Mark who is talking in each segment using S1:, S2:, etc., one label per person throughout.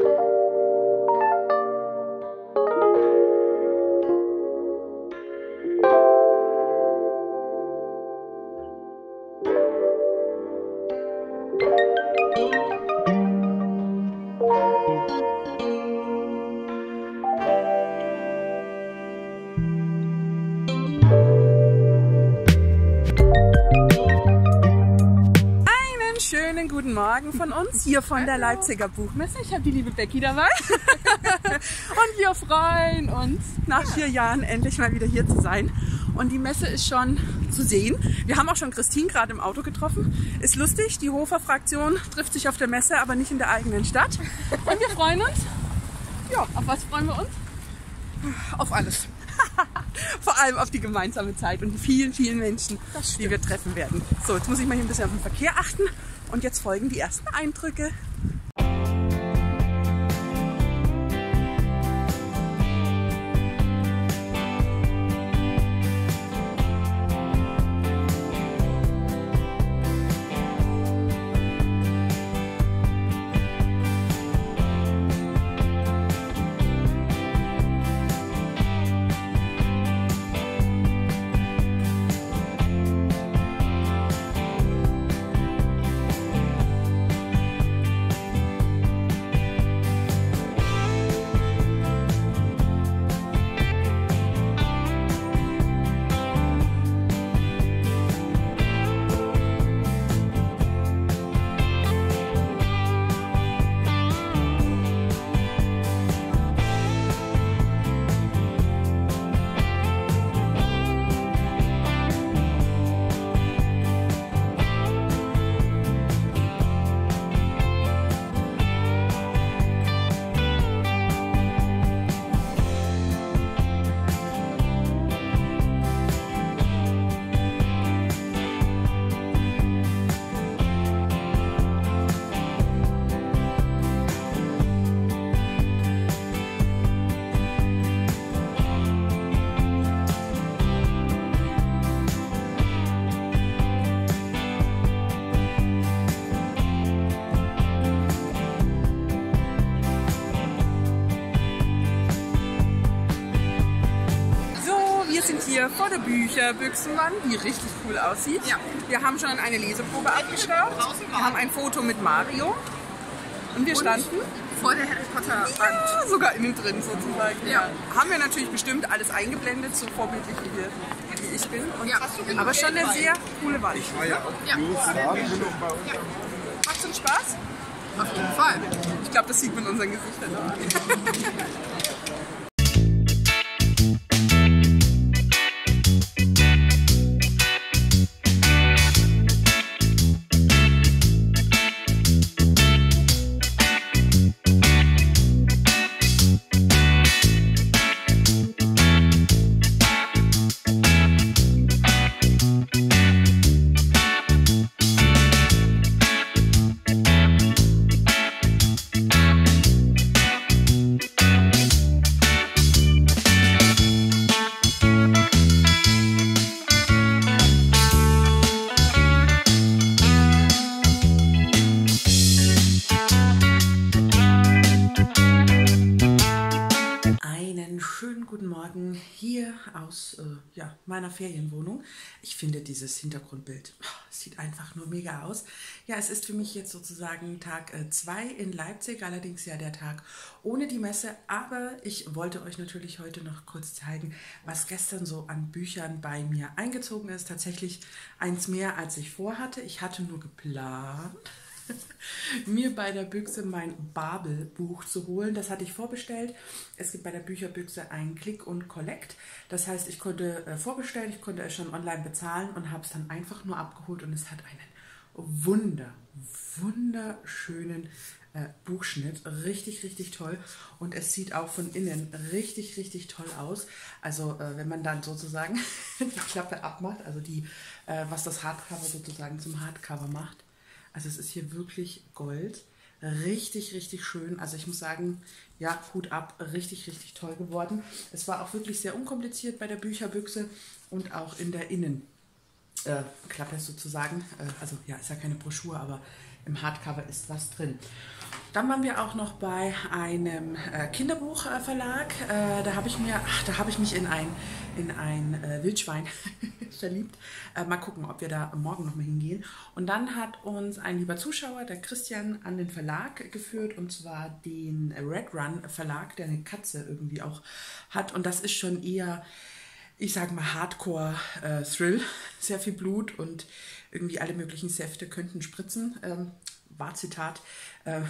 S1: Einen von uns hier von der Leipziger Buchmesse. Ich habe die liebe Becky dabei und wir freuen uns, nach vier Jahren endlich mal wieder hier zu sein. Und die Messe ist schon zu sehen. Wir haben auch schon Christine gerade im Auto getroffen. Ist lustig, die Hofer-Fraktion trifft sich auf der Messe, aber nicht in der eigenen Stadt. Und wir freuen uns. Ja, auf was freuen wir uns? Auf alles. Vor allem auf die gemeinsame Zeit und die vielen, vielen Menschen, die wir treffen werden. So, jetzt muss ich mal hier ein bisschen auf den Verkehr achten und jetzt folgen die ersten Eindrücke. Hier vor der Bücherbüchsenwand, die richtig cool aussieht.
S2: Ja.
S1: Wir haben schon eine Leseprobe abgeschaut.
S2: draußen
S1: Wir haben ein Foto mit Mario. Und wir standen
S2: vor der Harry Potter Wand.
S1: ja, sogar innen drin sozusagen.
S2: Ja.
S1: Haben wir natürlich bestimmt alles eingeblendet, so vorbildlich wie, wir, wie ich bin. Und
S2: Ja.
S1: Aber schon eine sehr coole Wand.
S2: Ja,
S1: Macht uns Spaß?
S2: auf jeden Fall.
S1: Ich glaube, das sieht man in unseren Gesichtern. aus äh, ja, meiner Ferienwohnung. Ich finde dieses Hintergrundbild oh, sieht einfach nur mega aus. Ja, es ist für mich jetzt sozusagen Tag 2 in Leipzig, allerdings ja der Tag ohne die Messe. Aber ich wollte euch natürlich heute noch kurz zeigen, was gestern so an Büchern bei mir eingezogen ist. Tatsächlich eins mehr, als ich vorhatte. Ich hatte nur geplant mir bei der Büchse mein Babel-Buch zu holen. Das hatte ich vorbestellt. Es gibt bei der Bücherbüchse ein Click und Collect. Das heißt, ich konnte äh, vorbestellen, ich konnte es schon online bezahlen und habe es dann einfach nur abgeholt und es hat einen wunder, wunderschönen äh, Buchschnitt. Richtig, richtig toll. Und es sieht auch von innen richtig, richtig toll aus. Also äh, wenn man dann sozusagen die Klappe abmacht, also die, äh, was das Hardcover sozusagen zum Hardcover macht. Also es ist hier wirklich Gold. Richtig, richtig schön. Also ich muss sagen, ja, Hut ab, richtig, richtig toll geworden. Es war auch wirklich sehr unkompliziert bei der Bücherbüchse und auch in der Innen. Äh, sozusagen, äh, also ja, ist ja keine Broschüre, aber im Hardcover ist was drin. Dann waren wir auch noch bei einem äh, Kinderbuchverlag. Äh, da habe ich mir, ach, da habe ich mich in ein, in ein äh, Wildschwein verliebt. Äh, mal gucken, ob wir da morgen noch mal hingehen. Und dann hat uns ein lieber Zuschauer, der Christian, an den Verlag geführt und zwar den Red Run Verlag, der eine Katze irgendwie auch hat. Und das ist schon eher ich sage mal, Hardcore-Thrill. Sehr viel Blut und irgendwie alle möglichen Säfte könnten spritzen. Ähm, war Zitat äh,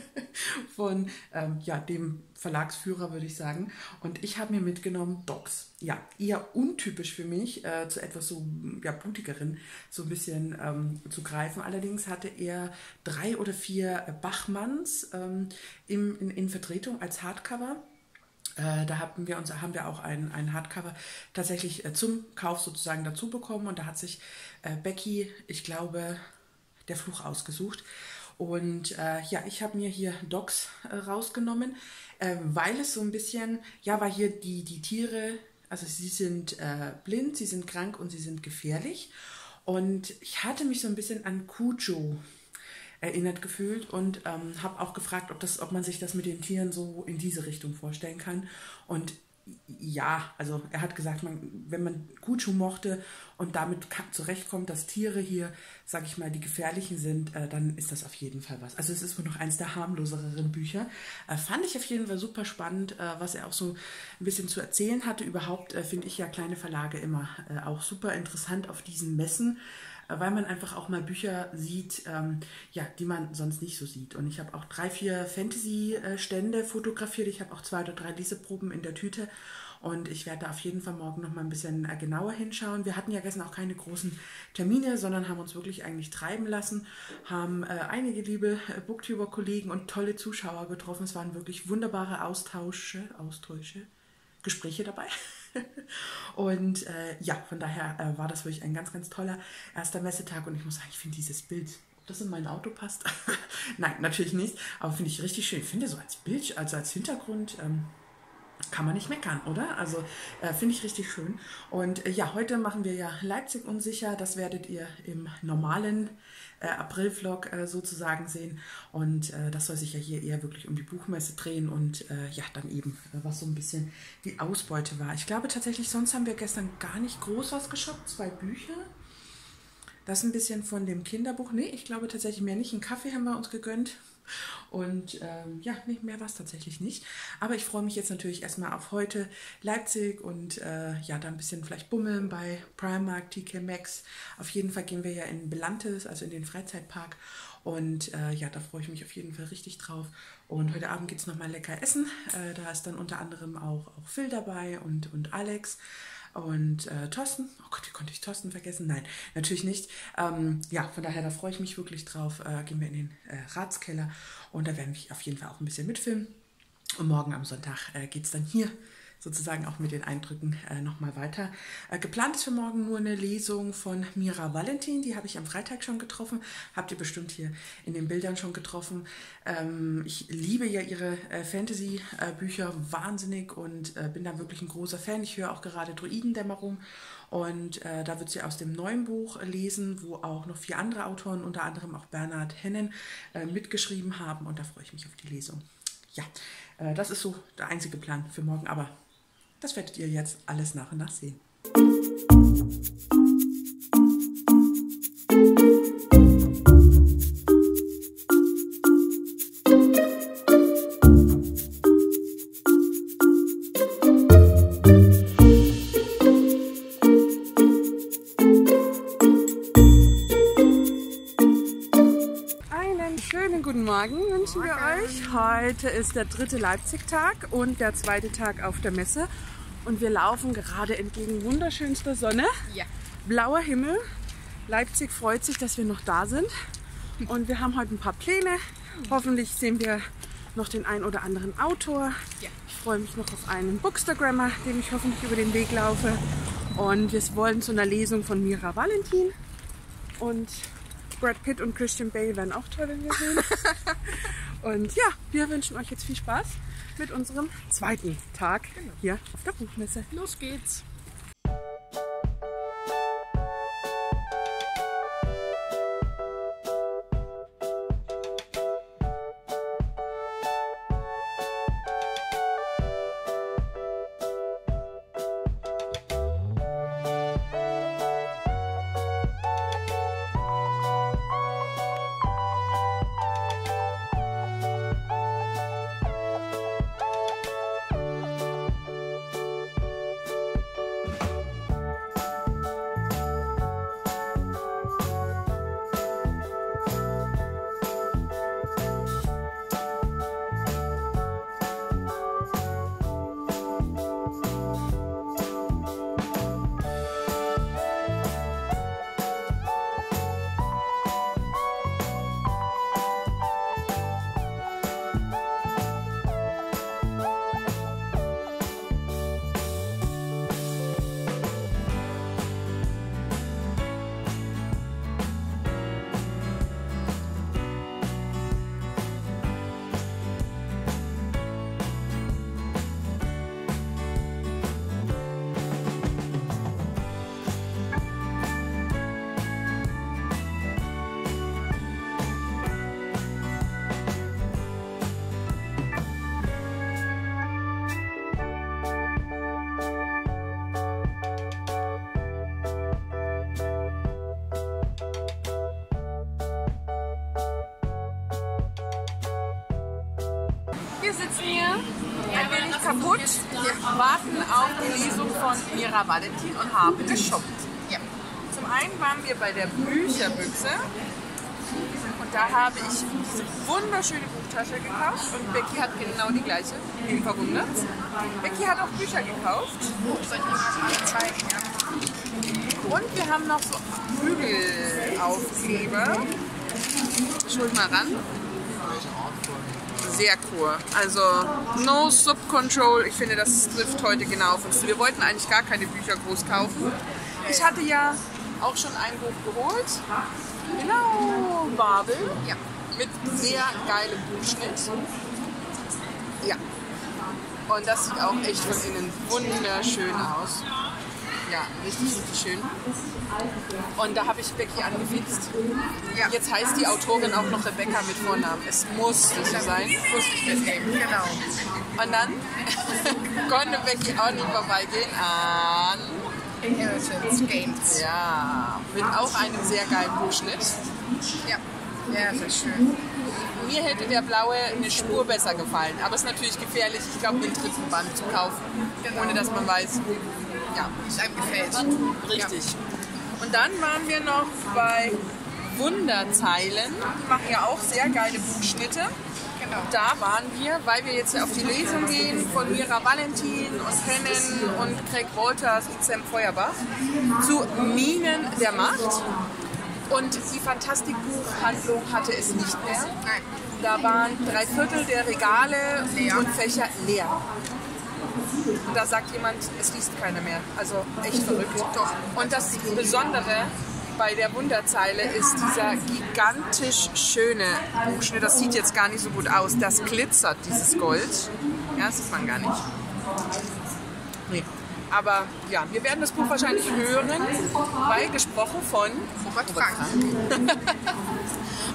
S1: von ähm, ja, dem Verlagsführer, würde ich sagen. Und ich habe mir mitgenommen Docs. Ja, eher untypisch für mich, äh, zu etwas so ja, blutigeren so ein bisschen ähm, zu greifen. Allerdings hatte er drei oder vier Bachmanns ähm, im, in, in Vertretung als Hardcover. Äh, da haben wir, uns, haben wir auch ein, ein Hardcover tatsächlich äh, zum Kauf sozusagen dazu bekommen und da hat sich äh, Becky, ich glaube, der Fluch ausgesucht. Und äh, ja, ich habe mir hier Docs äh, rausgenommen, weil es so ein bisschen, ja, weil hier die, die Tiere, also sie sind blind, sie sind krank und sie sind gefährlich. Und ich hatte mich so ein bisschen an Cujo erinnert gefühlt und ähm, habe auch gefragt, ob, das, ob man sich das mit den Tieren so in diese Richtung vorstellen kann. Und ja, also er hat gesagt, man, wenn man Kutschu mochte und damit zurechtkommt, dass Tiere hier, sage ich mal, die gefährlichen sind, äh, dann ist das auf jeden Fall was. Also es ist wohl noch eins der harmloseren Bücher. Äh, fand ich auf jeden Fall super spannend, äh, was er auch so ein bisschen zu erzählen hatte. Überhaupt äh, finde ich ja kleine Verlage immer äh, auch super interessant auf diesen Messen weil man einfach auch mal Bücher sieht, ähm, ja, die man sonst nicht so sieht. Und ich habe auch drei, vier Fantasy-Stände fotografiert. Ich habe auch zwei oder drei Leseproben in der Tüte. Und ich werde da auf jeden Fall morgen noch mal ein bisschen äh, genauer hinschauen. Wir hatten ja gestern auch keine großen Termine, sondern haben uns wirklich eigentlich treiben lassen, haben äh, einige liebe äh, Booktuber-Kollegen und tolle Zuschauer getroffen. Es waren wirklich wunderbare Austausche, Austausche, Gespräche dabei. und äh, ja, von daher äh, war das wirklich ein ganz, ganz toller erster Messetag und ich muss sagen, ich finde dieses Bild, ob das in mein Auto passt, nein, natürlich nicht, aber finde ich richtig schön. Ich finde so als Bild, also als Hintergrund, ähm, kann man nicht meckern, oder? Also äh, finde ich richtig schön. Und äh, ja, heute machen wir ja Leipzig unsicher. Das werdet ihr im normalen äh, April-Vlog äh, sozusagen sehen. Und äh, das soll sich ja hier eher wirklich um die Buchmesse drehen und äh, ja, dann eben, was so ein bisschen die Ausbeute war. Ich glaube tatsächlich, sonst haben wir gestern gar nicht groß was geschafft. Zwei Bücher. Das ein bisschen von dem Kinderbuch. Nee, ich glaube tatsächlich mehr nicht. Einen Kaffee haben wir uns gegönnt. Und ähm, ja, nicht mehr war es tatsächlich nicht. Aber ich freue mich jetzt natürlich erstmal auf heute Leipzig und äh, ja, da ein bisschen vielleicht bummeln bei Primark, TK Maxx. Auf jeden Fall gehen wir ja in Belantes, also in den Freizeitpark. Und äh, ja, da freue ich mich auf jeden Fall richtig drauf. Und heute Abend gibt es nochmal lecker Essen. Äh, da ist dann unter anderem auch, auch Phil dabei und, und Alex. Und äh, Thorsten, oh Gott, wie konnte ich Thorsten vergessen? Nein, natürlich nicht. Ähm, ja, von daher, da freue ich mich wirklich drauf. Äh, gehen wir in den äh, Ratskeller und da werden wir auf jeden Fall auch ein bisschen mitfilmen. Und morgen am Sonntag äh, geht es dann hier sozusagen auch mit den Eindrücken äh, nochmal weiter. Äh, geplant ist für morgen nur eine Lesung von Mira Valentin, die habe ich am Freitag schon getroffen, habt ihr bestimmt hier in den Bildern schon getroffen. Ähm, ich liebe ja ihre äh, Fantasy-Bücher wahnsinnig und äh, bin da wirklich ein großer Fan. Ich höre auch gerade Druidendämmerung und äh, da wird sie aus dem neuen Buch lesen, wo auch noch vier andere Autoren, unter anderem auch Bernhard Hennen, äh, mitgeschrieben haben und da freue ich mich auf die Lesung. Ja, das ist so der einzige Plan für morgen, aber das werdet ihr jetzt alles nach und nach sehen. Wünschen wir euch. Heute ist der dritte Leipzig-Tag und der zweite Tag auf der Messe. Und wir laufen gerade entgegen wunderschönster Sonne. Ja. Blauer Himmel. Leipzig freut sich, dass wir noch da sind. Und wir haben heute ein paar Pläne. Hoffentlich sehen wir noch den ein oder anderen Autor. Ja. Ich freue mich noch auf einen Bookstagrammer, dem ich hoffentlich über den Weg laufe. Und wir wollen zu einer Lesung von Mira Valentin. Und Brad Pitt und Christian Bale wären auch toll, wenn wir sehen. und ja, wir wünschen euch jetzt viel Spaß mit unserem zweiten Tag genau. hier auf der Buchmesse.
S2: Los geht's! Kaputt. Wir warten auf die Lesung von Mira Valentin und haben geshoppt.
S3: Ja.
S2: Zum einen waren wir bei der Bücherbüchse und da habe ich diese wunderschöne Buchtasche gekauft und Becky hat genau die gleiche. Wen verwundert? Becky hat auch Bücher gekauft und wir haben noch so Bügelaufkleber. Ich hol mal ran. Sehr cool. Also no Subcontrol. Ich finde, das trifft heute genau auf uns zu. Wir wollten eigentlich gar keine Bücher groß kaufen. Ich hatte ja auch schon ein Buch geholt. Genau, Babel.
S3: Ja.
S2: Mit sehr geilem Buchschnitt. Ja. Und das sieht auch echt von innen wunderschön aus. Ja, richtig, richtig schön. Und da habe ich Becky angefixt.
S3: Ja.
S2: Jetzt heißt die Autorin auch noch Rebecca mit Vornamen. Es muss das so sein.
S3: Wusste ich deswegen. Genau.
S2: Und dann konnte Becky auch nicht vorbeigehen an,
S3: Inheritance Games.
S2: ja, mit auch einem sehr geilen Buchschnitt.
S3: Ja. Ja, sehr schön.
S2: Mir hätte der blaue eine Spur besser gefallen. Aber es ist natürlich gefährlich, ich glaube, den dritten Band zu kaufen,
S3: Genau.
S2: ohne dass man weiß. Ja,
S3: Es einem gefällt.
S2: Richtig. Und dann waren wir noch bei Wunderzeilen. Die machen ja auch sehr geile Buchschnitte.
S3: Genau.
S2: Da waren wir, weil wir jetzt ja auf die Lesung gehen von Mira Valentin und Hennen und Craig Wolters und Sam Feuerbach zu Minen der Macht. Und die Fantastikbuchhandlung hatte es nicht mehr.
S3: Nein.
S2: Da waren drei Viertel der Regale
S3: Leer.
S2: und Fächer leer. Und da sagt jemand, es liest keiner mehr. Also echt verrückt.
S3: Doch.
S2: Und das Besondere bei der Wunderzeile ist dieser gigantisch schöne Buchschnitt. Das sieht jetzt gar nicht so gut aus. Das glitzert, dieses Gold. Ja, das sieht man gar nicht. Nee. Aber ja, wir werden das Buch wahrscheinlich hören, weil gesprochen von
S3: Robert Frank.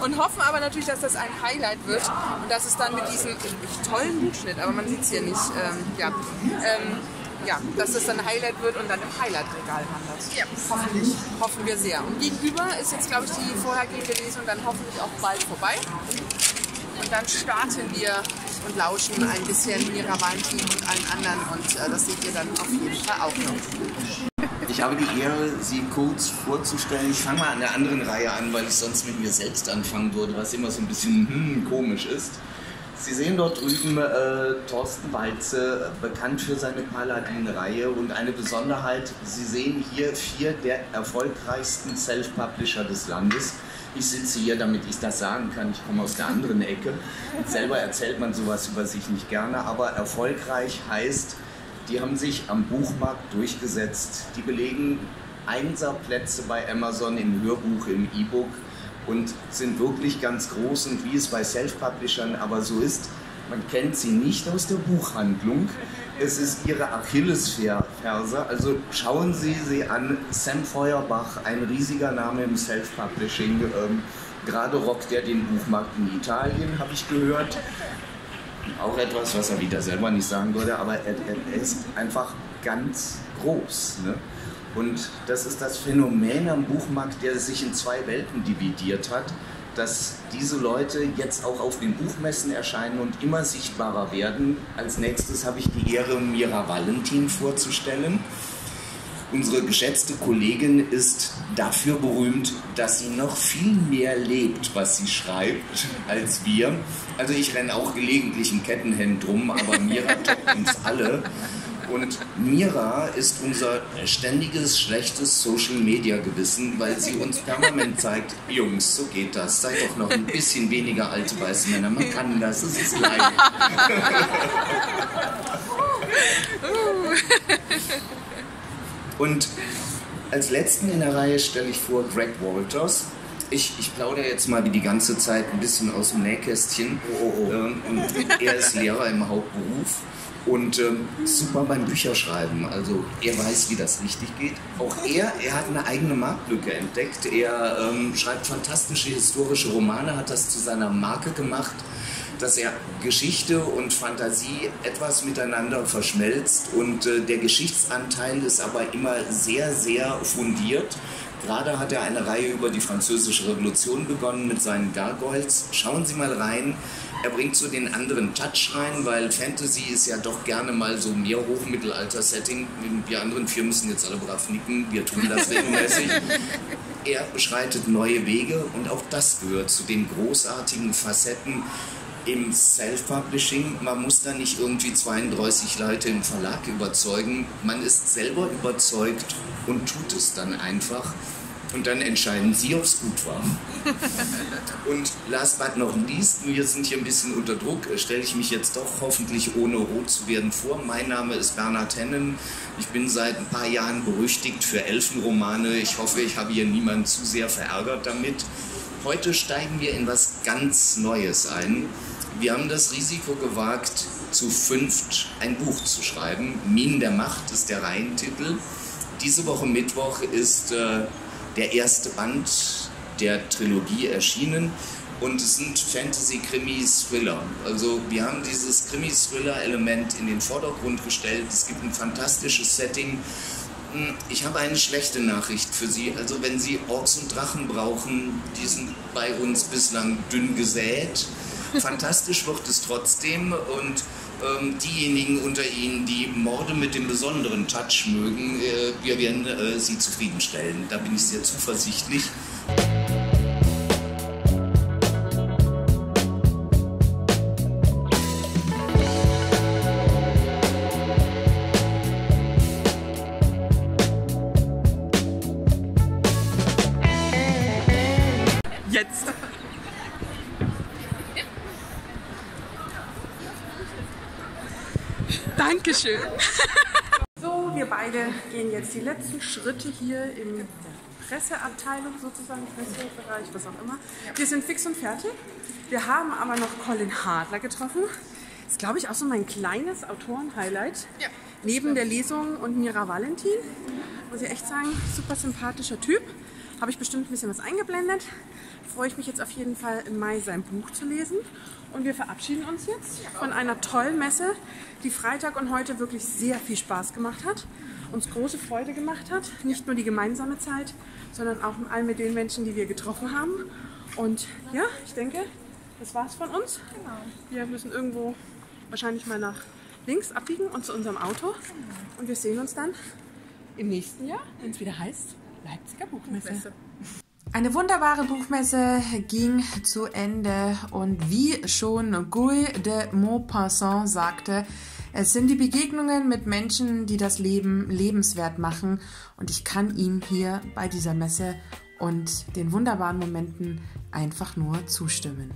S2: und hoffen aber natürlich, dass das ein Highlight wird und dass es dann mit diesem tollen Buchschnitt, aber man sieht es hier nicht, ähm, ja, ähm, ja, dass es dann ein Highlight wird und dann im Highlight-Regal wandert.
S3: Ja, hoffentlich.
S2: Hoffen wir sehr. Und gegenüber ist jetzt, glaube ich, die vorhergehende Lesung dann hoffentlich auch bald vorbei. Und dann starten wir und lauschen ein bisschen Mira Valentin und allen anderen und äh, das seht ihr dann auf jeden Fall auch noch.
S4: Ich habe die Ehre, Sie kurz vorzustellen. Ich fange mal an der anderen Reihe an, weil ich sonst mit mir selbst anfangen würde, was immer so ein bisschen hm, komisch ist. Sie sehen dort drüben äh, Thorsten Walze, äh, bekannt für seine Paladin-Reihe und eine Besonderheit, Sie sehen hier vier der erfolgreichsten Self-Publisher des Landes. Ich sitze hier, damit ich das sagen kann. Ich komme aus der anderen Ecke. Selber erzählt man sowas über sich nicht gerne, aber erfolgreich heißt, die haben sich am Buchmarkt durchgesetzt. Die belegen Einserplätze bei Amazon im Hörbuch, im E-Book und sind wirklich ganz groß und wie es bei Self-Publishern aber so ist, man kennt sie nicht aus der Buchhandlung. Es ist ihre Achillesferse. Also schauen Sie sie an. Sam Feuerbach, ein riesiger Name im Self-Publishing. Ähm, gerade rockt er den Buchmarkt in Italien, habe ich gehört auch etwas, was er wieder selber nicht sagen würde, aber er, er, ist einfach ganz groß. Ne? Und das ist das Phänomen am Buchmarkt, der sich in zwei Welten dividiert hat, dass diese Leute jetzt auch auf den Buchmessen erscheinen und immer sichtbarer werden. Als nächstes habe ich die Ehre, Mira Valentin vorzustellen. Unsere geschätzte Kollegin ist dafür berühmt, dass sie noch viel mehr lebt, was sie schreibt, als wir. Also ich renne auch gelegentlich im Kettenhemd rum, aber Mira toppt uns alle. Und Mira ist unser ständiges schlechtes Social-Media-Gewissen, weil sie uns permanent zeigt, Jungs, so geht das. Seid doch noch ein bisschen weniger alte weiße Männer. Man kann das, es ist leicht. Und als letzten in der Reihe stelle ich vor Greg Walters. Ich, ich plaudere jetzt mal wie die ganze Zeit ein bisschen aus dem Nähkästchen. Ähm, und er ist Lehrer im Hauptberuf und ähm, super beim Bücherschreiben. Also er weiß, wie das richtig geht. Auch er, er hat eine eigene Marktlücke entdeckt. Er ähm, schreibt fantastische historische Romane, hat das zu seiner Marke gemacht dass er Geschichte und Fantasie etwas miteinander verschmelzt und äh, der Geschichtsanteil ist aber immer sehr, sehr fundiert. Gerade hat er eine Reihe über die französische Revolution begonnen mit seinen Gargoyles. Schauen Sie mal rein. Er bringt so den anderen Touch rein, weil Fantasy ist ja doch gerne mal so mehr Hochmittelalter-Setting. Wir anderen vier müssen jetzt alle brav nicken, wir tun das regelmäßig. er beschreitet neue Wege und auch das gehört zu den großartigen Facetten im Self-Publishing. Man muss da nicht irgendwie 32 Leute im Verlag überzeugen. Man ist selber überzeugt und tut es dann einfach. Und dann entscheiden Sie, ob es gut war. und last but not least, wir sind hier ein bisschen unter Druck, stelle ich mich jetzt doch hoffentlich ohne rot zu werden vor. Mein Name ist Bernhard Hennen. Ich bin seit ein paar Jahren berüchtigt für Elfenromane. Ich hoffe, ich habe hier niemanden zu sehr verärgert damit. Heute steigen wir in was ganz Neues ein. Wir haben das Risiko gewagt, zu fünft ein Buch zu schreiben. Minen der Macht ist der Reihentitel. Diese Woche Mittwoch ist äh, der erste Band der Trilogie erschienen und es sind Fantasy-Krimi-Thriller. Also wir haben dieses Krimi-Thriller-Element in den Vordergrund gestellt. Es gibt ein fantastisches Setting. Hm, ich habe eine schlechte Nachricht für Sie. Also wenn Sie Orks und Drachen brauchen, die sind bei uns bislang dünn gesät. Fantastisch wird es trotzdem und ähm, diejenigen unter Ihnen, die Morde mit dem besonderen Touch mögen, äh, wir werden äh, sie zufriedenstellen. Da bin ich sehr zuversichtlich.
S1: Dankeschön.
S3: So, wir beide gehen jetzt die letzten Schritte hier im Presseabteilung sozusagen, Pressebereich, was auch immer. Wir sind fix und fertig. Wir haben aber noch Colin Hadler getroffen. Ist, glaube ich, auch so mein kleines Autoren-Highlight.
S1: Ja.
S3: Neben der Lesung und Mira Valentin. Muss ich echt sagen, super sympathischer Typ. Habe ich bestimmt ein bisschen was eingeblendet. Freue ich mich jetzt auf jeden Fall im Mai sein Buch zu lesen. Und wir verabschieden uns jetzt von einer tollen Messe, die Freitag und heute wirklich sehr viel Spaß gemacht hat, uns große Freude gemacht hat. Nicht nur die gemeinsame Zeit, sondern auch mit all mit den Menschen, die wir getroffen haben. Und ja, ich denke, das war's von uns. Wir müssen irgendwo wahrscheinlich mal nach links abbiegen und zu unserem Auto. Und wir sehen uns dann im nächsten Jahr, wenn es wieder heißt Leipziger Buchmesse. Eine wunderbare Buchmesse ging zu Ende und wie schon Guy de Maupassant sagte, es sind die Begegnungen mit Menschen, die das Leben lebenswert machen und ich kann ihm hier bei dieser Messe und den wunderbaren Momenten einfach nur zustimmen.